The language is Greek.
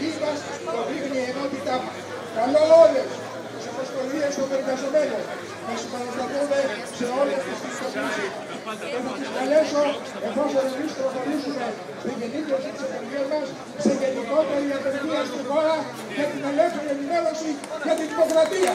αλλαγής μας το δείχνει η ενότητά μας. Καλό όλες τις αποστολίες των εργαζομένων να συμπαροσταθούμε σε όλες τις συγκεκριμένες. Και να τις καλέσω, εφόσον εμείς προχωρήσουμε την γεννήτωση της εταιρείας μας, σε γενικότερη απεργία στην χώρα για την ελεύθερη ενημέρωση και την δημοκρατία.